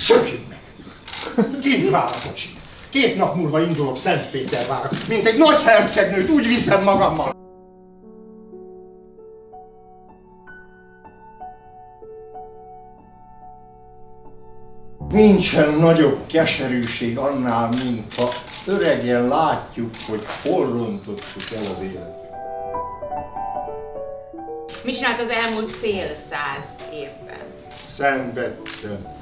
Szökjünk meg! Két vár a. Két nap múlva indulok Szentpétervára, mint egy nagy hercegnőt, úgy viszem magammal. Nincsen nagyobb keserűség annál, mint ha öregen látjuk, hogy hol rontottuk el az életet. Mit csinált az elmúlt fél száz évben? Szenvedtem.